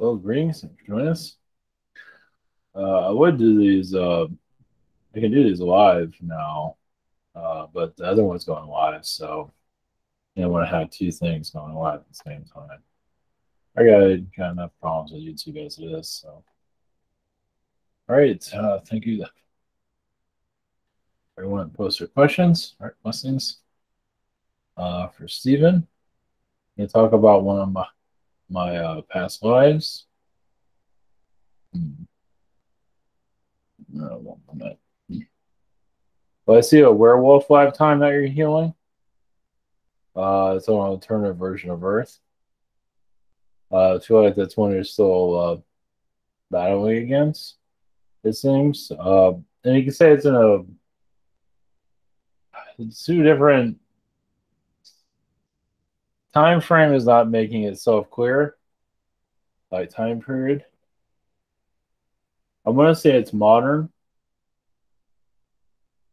Well, greetings. Thanks for joining us. Uh, I would do these. Uh, I can do these live now, uh, but the other one's going live, so I want to have two things going live at the same time. I got, got enough problems with YouTube as it is. So, all right. Uh, thank you. Everyone, post their questions. All right, blessings. Uh, for Stephen, you talk about one of my my uh, past lives. Hmm. No, one minute. Well, I see a werewolf lifetime that you're healing. Uh, it's an alternative version of Earth. Uh, I feel like that's one you're still uh, battling against. It seems, uh, and you can say it's in a two different time frame is not making itself clear. Like time period. I want to say it's modern.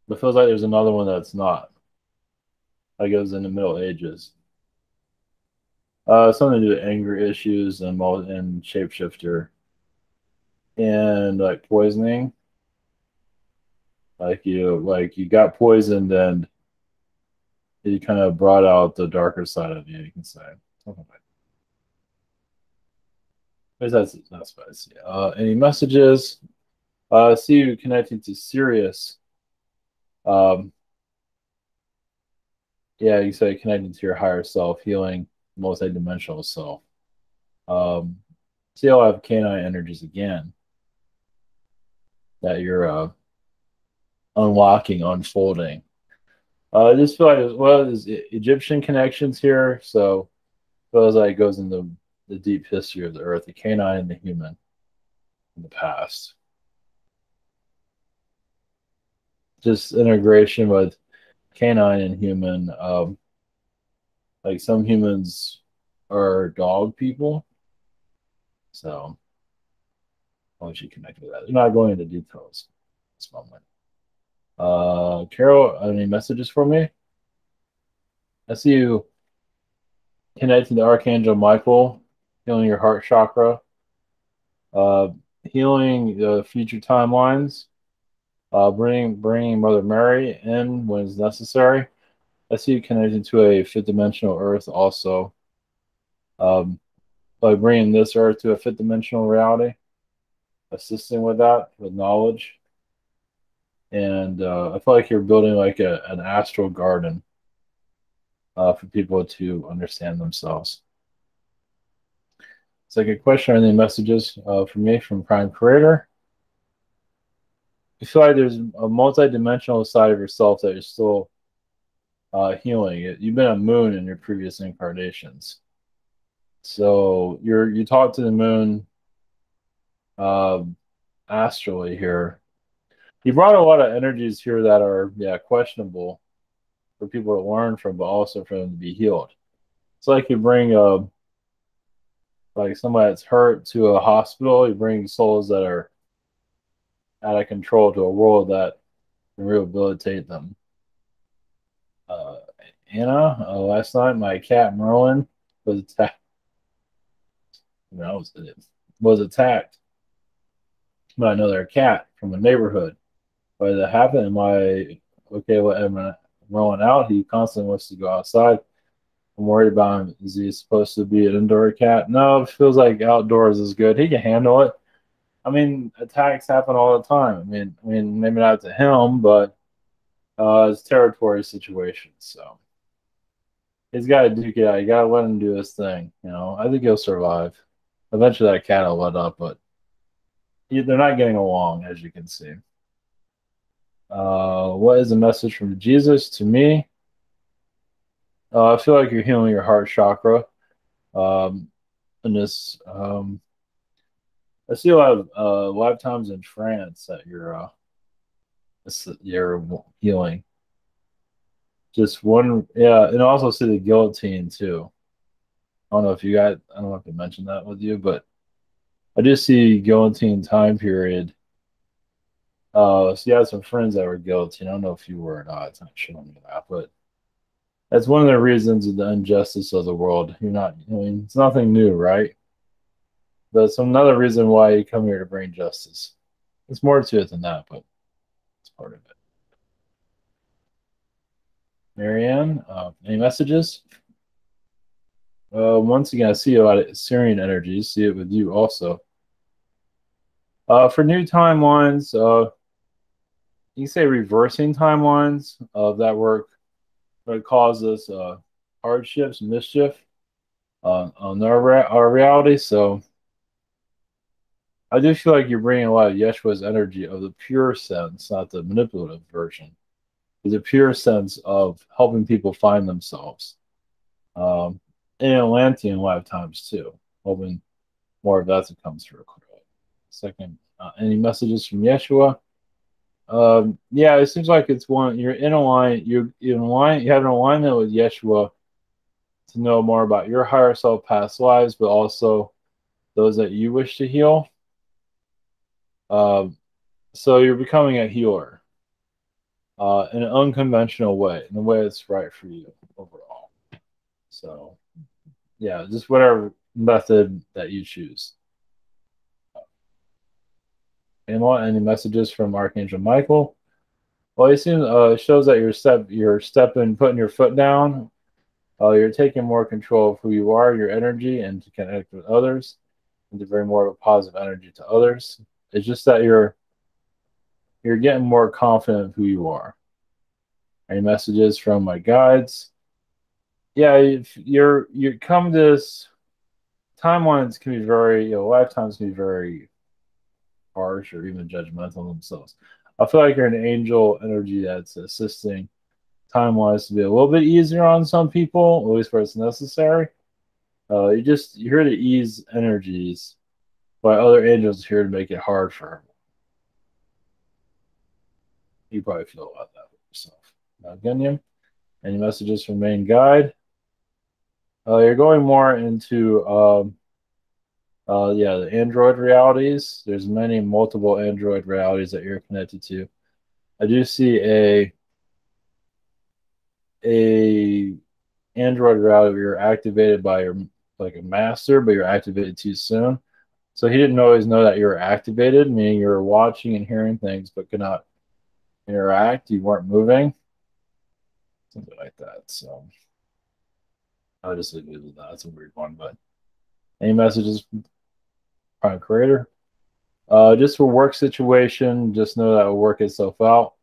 But feels like there's another one that's not. It was in the Middle Ages. Uh, something to do with anger issues and and shapeshifter and like poisoning. Like you like you got poisoned and you kind of brought out the darker side of you, you can say. Something that. That's see. Uh, any messages? Uh, see you connecting to Sirius. Um, yeah, you say connecting to your higher self, healing multidimensional self. Um, see how I have canine energies again that you're uh, unlocking, unfolding. Uh, I just feel like as well as Egyptian connections here, so feels like it goes into the deep history of the earth, the canine and the human in the past. Just integration with canine and human. Um, like some humans are dog people, so I'll let to connect with that. They're not going into details at this moment. Uh, Carol, any messages for me? I see you connecting to Archangel Michael, healing your heart chakra, uh, healing the future timelines, uh, bringing bringing Mother Mary in when it's necessary. I see you connecting to a fifth dimensional Earth also, um, by bringing this Earth to a fifth dimensional reality, assisting with that with knowledge and uh, I feel like you're building like a, an astral garden uh, for people to understand themselves. A question or any messages uh, for me from Prime Creator. You feel like there's a multi-dimensional side of yourself that you're still uh, healing. You've been a moon in your previous incarnations, so you're you talk to the moon uh, astrally here you brought a lot of energies here that are yeah questionable for people to learn from, but also for them to be healed. It's like you bring a like somebody that's hurt to a hospital. You bring souls that are out of control to a world that can rehabilitate them. Uh, Anna, uh, last night my cat Merlin was attacked. You know, was, was attacked by another cat from a neighborhood why did that happen? Am I okay? Am I rolling out? He constantly wants to go outside. I'm worried about him. Is he supposed to be an indoor cat? No, it feels like outdoors is good. He can handle it. I mean, attacks happen all the time. I mean, I mean, maybe not to him, but uh, it's territory situations. So he's got to duke it out. You got to let him do his thing. You know, I think he'll survive. Eventually, that cat will let up, but they're not getting along, as you can see. Uh, what is the message from Jesus to me? Uh, I feel like you're healing your heart chakra. Um, and this, um, I see a lot of uh, lifetimes in France that you're uh, you're healing. Just one, yeah, and also see the guillotine too. I don't know if you got, I don't know if I mentioned that with you, but I just see guillotine time period uh, so you had some friends that were guilty. I don't know if you were or not. It's not showing me that, but that's one of the reasons of the injustice of the world. You're not. I mean, it's nothing new, right? that's another reason why you come here to bring justice. There's more to it than that, but it's part of it. Marianne, uh, any messages? Uh, once again, I see a lot of Sirian energies. See it with you also. Uh, for new timelines, uh, you say reversing timelines of that work that causes uh, hardships, mischief uh, on our, our reality. So I do feel like you're bringing a lot of Yeshua's energy of the pure sense, not the manipulative version. The pure sense of helping people find themselves. Um, in Atlantean lifetimes too, hoping more of that to come through. Second, uh, any messages from Yeshua? Um, yeah, it seems like it's one you're in a line. You're in line. You have an alignment with Yeshua to know more about your higher self, past lives, but also those that you wish to heal. Um, so you're becoming a healer uh, in an unconventional way, in the way that's right for you overall. So, yeah, just whatever method that you choose. Any messages from Archangel Michael? Well, it seems uh, shows that you're step you're stepping, putting your foot down. Uh, you're taking more control of who you are, your energy, and to connect with others, and to bring more of a positive energy to others. It's just that you're you're getting more confident of who you are. Any messages from my guides? Yeah, if you're you come to this timelines can be very, you know, lifetimes can be very harsh or even judgmental themselves. I feel like you're an angel energy that's assisting time wise to be a little bit easier on some people, at least where it's necessary. Uh, you just you're here to ease energies but other angels are here to make it hard for him. You probably feel about that yourself. Now, Gunyam, any messages from main guide? Uh, you're going more into, um, uh, yeah, the Android realities. There's many multiple Android realities that you're connected to. I do see a a Android reality where you're activated by your like a master, but you're activated too soon. So he didn't always know that you were activated, meaning you were watching and hearing things but could not interact. You weren't moving. Something like that. So I'll just leave it with that. That's a weird one. But any messages Prime Creator? Uh, just for work situation, just know that will work itself out.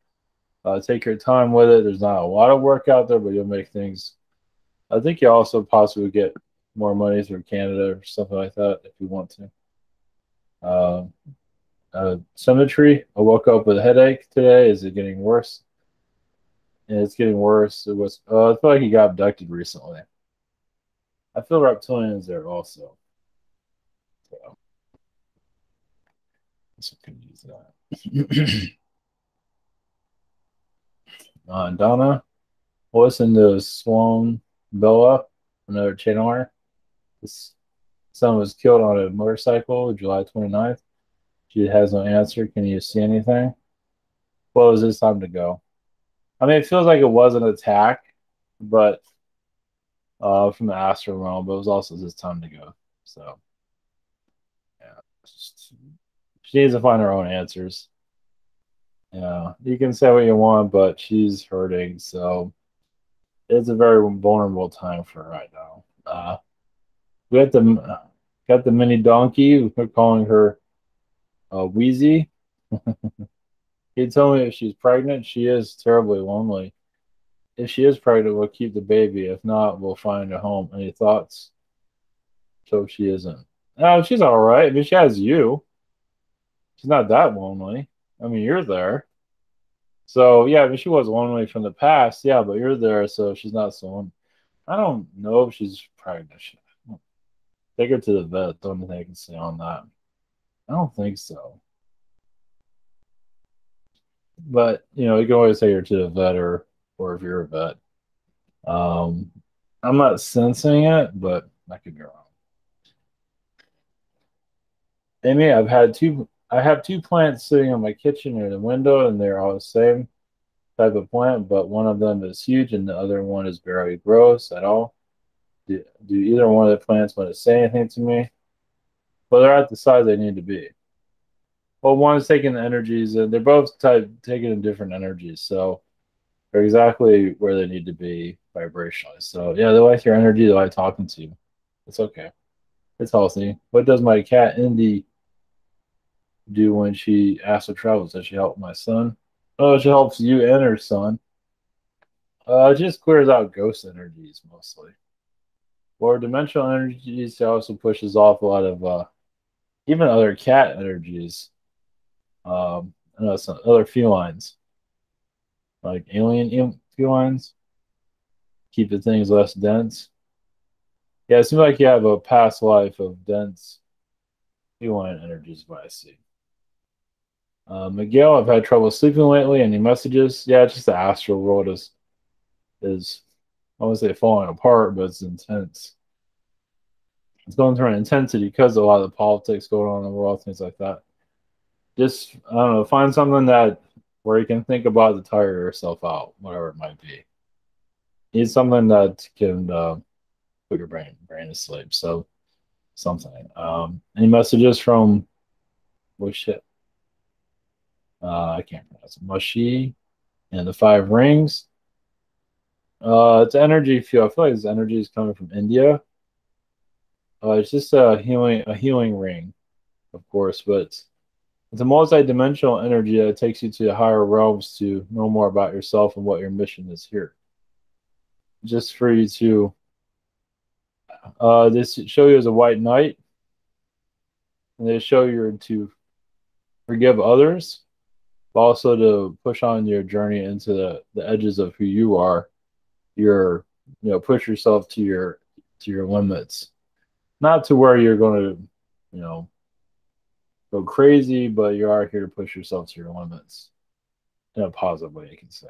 Uh, take your time with it. There's not a lot of work out there, but you'll make things. I think you also possibly get more money through Canada or something like that if you want to. Uh, uh, symmetry. I woke up with a headache today. Is it getting worse? And it's getting worse. It was. Uh, I feel like he got abducted recently. I feel reptilians there also. So, so can use that. uh, Donna, what's in the Sloan Bella, another channeler. This son was killed on a motorcycle July 29th. She has no answer. Can you see anything? Well, is this time to go? I mean, it feels like it was an attack, but uh, from the astral realm, but it was also this time to go. So, yeah, just, she needs to find her own answers. Yeah, you can say what you want, but she's hurting, so it's a very vulnerable time for her right now. Uh, we got the got the mini donkey. We're calling her uh, Wheezy. he told me if she's pregnant, she is terribly lonely. If she is pregnant, we'll keep the baby. If not, we'll find a home. Any thoughts? So she isn't. No, she's all right. I mean, she has you. She's not that lonely. I mean, you're there. So yeah, I mean, she was lonely from the past. Yeah, but you're there, so she's not so. Lonely. I don't know if she's pregnant. Take her to the vet. Don't think I can say on that. I don't think so. But you know, you can always take her to the vet, or or if you're a vet. Um, I'm not sensing it, but I could be wrong. Amy, I've had two. I have two plants sitting in my kitchen near the window, and they're all the same type of plant, but one of them is huge, and the other one is barely gross at all. Do, do either one of the plants want to say anything to me? but they're at the size they need to be. Well, one's taking the energies, and they're both type, taking different energies, so they're exactly where they need to be vibrationally. So yeah, they like your energy. They like talking to you. It's okay. It's healthy. What does my cat Indy do when she asks to travel? Does she help my son? Oh, she helps you and her son. Uh, just clears out ghost energies mostly. Or dimensional energies also pushes off a lot of uh, even other cat energies. Um, know, some other felines, like alien felines, keep the things less dense. Yeah, it seems like you have a past life of dense feline energies, what I see. Uh, Miguel, I've had trouble sleeping lately. Any messages? Yeah, just the astral world is is I won't say falling apart, but it's intense. It's going through an intensity because of a lot of the politics going on in the world, things like that. Just I don't know, find something that where you can think about to tire yourself out, whatever it might be. Need something that can uh, put your brain brain to sleep. So something. Um, any messages from oh shit? Uh, I can't pronounce it. Mushi and the Five Rings. Uh, it's energy feel. I feel like this energy is coming from India. Uh, it's just a healing a healing ring, of course, but it's, it's a multi-dimensional energy that takes you to higher realms to know more about yourself and what your mission is here. Just for you to uh, this show you as a white knight, and they show you to forgive others, but also to push on your journey into the, the edges of who you are your you know push yourself to your to your limits. Not to where you're going to you know go crazy but you are here to push yourself to your limits in a positive way you can say.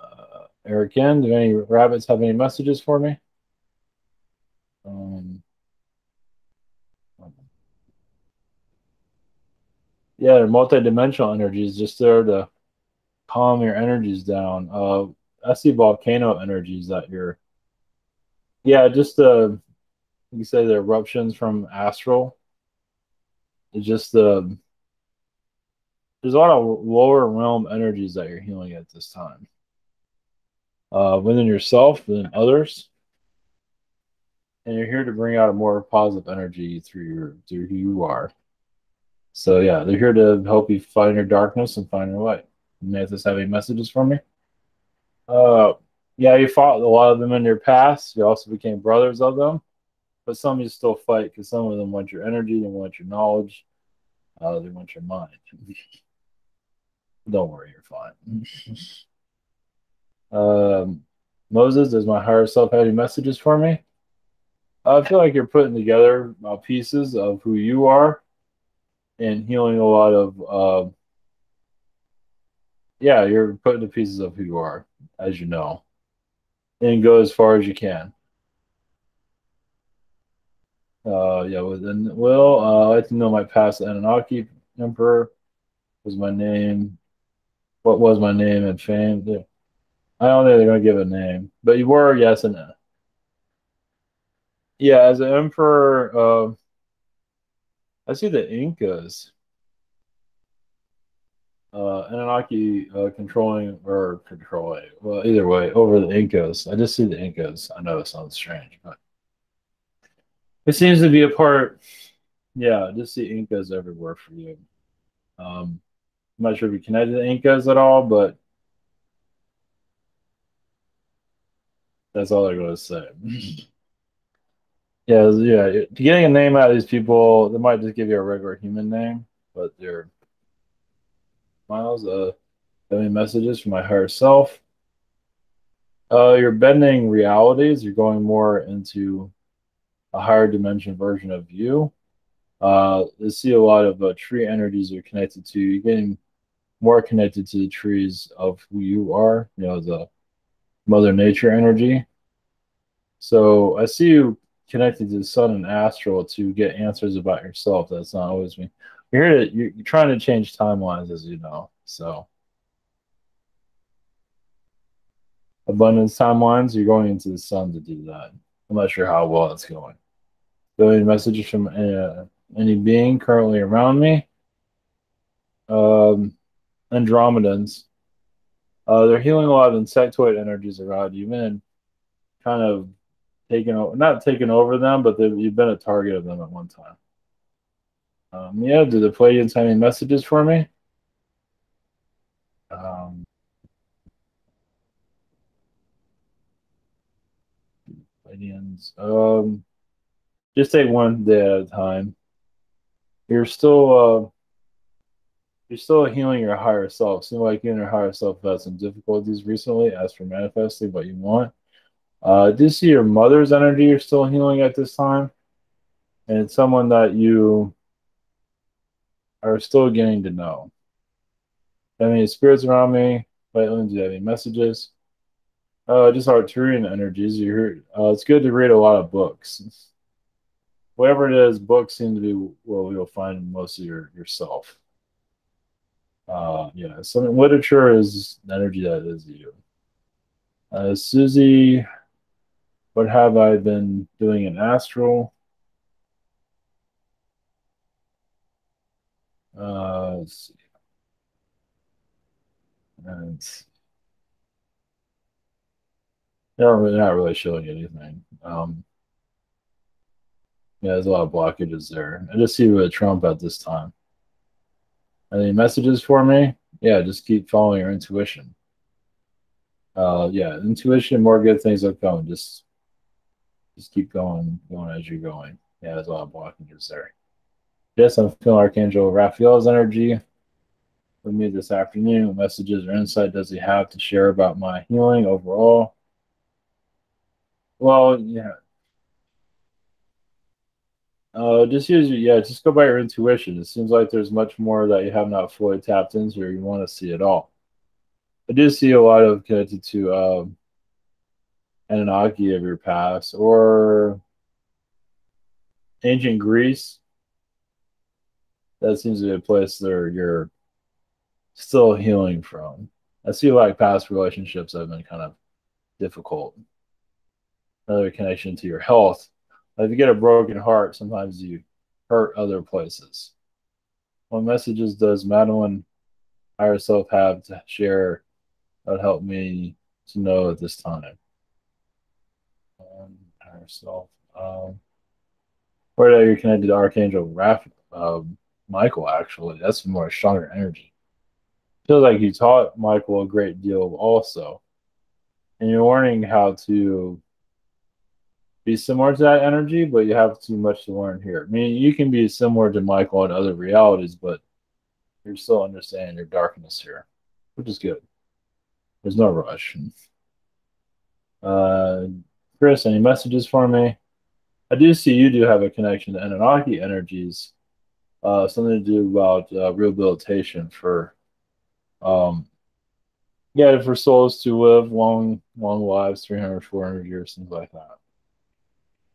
Uh, eric n do any rabbits have any messages for me? Um, yeah, they're multi-dimensional energies just there to calm your energies down. Uh, I see volcano energies that you're, yeah, just uh, you say the eruptions from astral. It's just the there's a lot of lower realm energies that you're healing at this time. Uh, within yourself and others. And you're here to bring out a more positive energy through your through who you are. So yeah, they're here to help you find your darkness and find your light. Mathis have any messages for me? Uh, yeah, you fought a lot of them in your past. You also became brothers of them, but some you still fight because some of them want your energy, they want your knowledge, uh, they want your mind. Don't worry, you're fine. um, Moses, does my higher self have any messages for me? I feel like you're putting together uh, pieces of who you are and healing a lot of uh, yeah, you're putting the pieces of who you are, as you know, and go as far as you can. Uh, yeah, within well, uh, I like to know my past Anunnaki Emperor was my name. What was my name and fame? I don't think they're gonna give a name, but you were yes and no. Yeah, as an emperor, uh, I see the Incas uh, Anunnaki uh, controlling or controlling, well, either way, over the Incas. I just see the Incas. I know it sounds strange, but it seems to be a part. Yeah, just see Incas everywhere for you. Um, I'm not sure if you connected to Incas at all, but that's all I'm going to say. yeah, yeah. Getting a name out of these people, they might just give you a regular human name, but they're Miles. Uh, any messages from my higher self. Uh, you're bending realities. You're going more into a higher dimension version of you. Uh, you see a lot of uh, tree energies you're connected to. You're getting more connected to the trees of who you are. You know the Mother Nature energy. So I see you connected to the sun and astral to get answers about yourself. That's not always me. You're here to, you're trying to change timelines, as you know. So abundance timelines, you're going into the sun to do that. I'm not sure how well it's going. Do any messages from uh, any being currently around me. Um, Andromedans. Uh, they're healing a lot of insectoid energies around you, and kind of over, not taking over them, but you've been a target of them at one time. Um, yeah, do the Pleiadians have any messages for me? Um, Pleiadians. Um, just take one day at a time. You're still uh, you're still healing your higher self. Seems like you and your higher self have had some difficulties recently as for manifesting what you want. Uh, do see your mother's energy you're still healing at this time? And it's someone that you are still getting to know. I mean, spirits around me, Lightland, do you have any messages? Uh, just Arcturian energies. You heard, uh, it's good to read a lot of books. Whatever it is, books seem to be well, you'll find most of your yourself. Uh, yeah, some literature is energy that is you. Uh, Susie, what have I been doing in astral? Uh, let's see. And they're not really showing anything. Um, yeah, there's a lot of blockages there. I just see with Trump at this time. Any messages for me? Yeah, just keep following your intuition. Uh, yeah, intuition, more good things are coming. Just, just keep going, going as you're going. Yeah, there's a lot of is there. Yes, I'm feeling Archangel Raphael's energy with me this afternoon. What messages or insight does he have to share about my healing overall? Well, yeah. Uh, just use your, yeah, just go by your intuition. It seems like there's much more that you have not fully tapped into, or you want to see it all. I do see a lot of connected to um, Anunnaki of your past, or ancient Greece that seems to be a place where you're still healing from. I see like past relationships have been kind of difficult. Another connection to your health. If you get a broken heart, sometimes you hurt other places. What messages does Madeline higher have to share that help me to know at this time? Um, higher self. Um, where are you connected to Archangel Raph? Um, Michael, actually. That's more stronger energy. Feels like you taught Michael a great deal also. And you're learning how to be similar to that energy, but you have too much to learn here. I mean, you can be similar to Michael in other realities, but you're still understanding your darkness here, which is good. There's no rush. Uh, Chris, any messages for me? I do see you do have a connection to Anunnaki energies uh, something to do about uh, rehabilitation for, um, yeah, for souls to live long, long lives, 300, 400 years, things like that.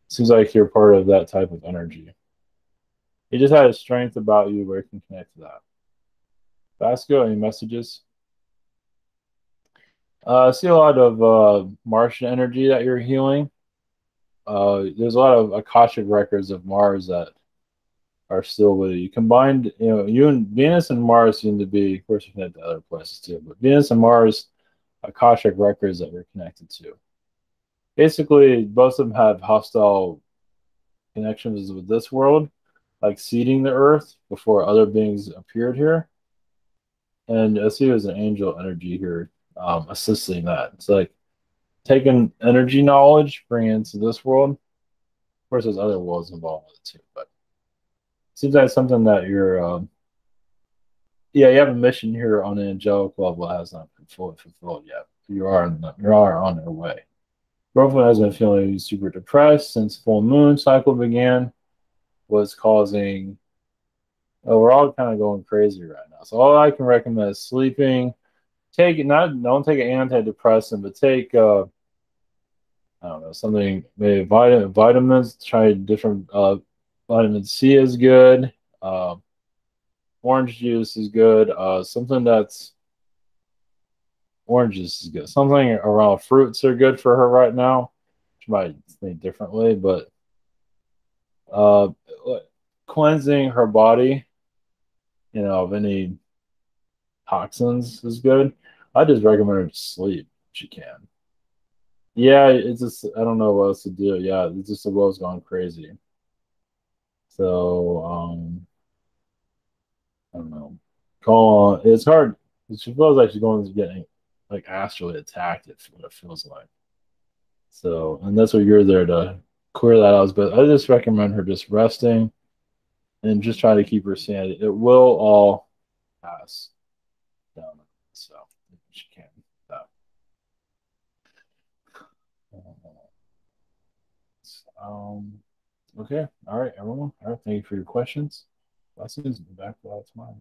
Seems like you're part of that type of energy. You just had a strength about you where you can connect to that. Vasco, any messages? Uh, I see a lot of uh, Martian energy that you're healing. Uh, there's a lot of Akashic records of Mars that are still with you. Combined, you know, you and Venus and Mars seem to be, of course, you connected to other places too, but Venus and Mars, Akashic records that we're connected to. Basically, both of them have hostile connections with this world, like seeding the earth before other beings appeared here. And I see there's an angel energy here um, assisting that. It's like taking energy knowledge, bringing it into this world. Of course, there's other worlds involved with it too, but seems like something that you're um, yeah you have a mission here on an angelic level that has not been fully fulfilled yet you are the, you are on your way girlfriend has been feeling super depressed since full moon cycle began was causing oh, we're all kind of going crazy right now so all i can recommend is sleeping take not don't take an antidepressant but take uh I don't know something maybe vitamin, vitamins. Try different uh, Vitamin C is good. Uh, orange juice is good. Uh, something that's orange juice is good. Something around fruits are good for her right now. She might think differently, but uh, cleansing her body, you know, of any toxins is good. I just recommend her to sleep if she can. Yeah, it's just I don't know what else to do. Yeah, it's just the world's gone crazy. So um I don't know. Call it's hard. She feels like she's going to get like astrally attacked, it's what it feels like. So and that's what you're there to clear that out. But I just recommend her just resting and just try to keep her sanity. It will all pass down. So she can. Um, okay. All right, everyone. All right. Thank you for your questions. Blessings. Back to tomorrow.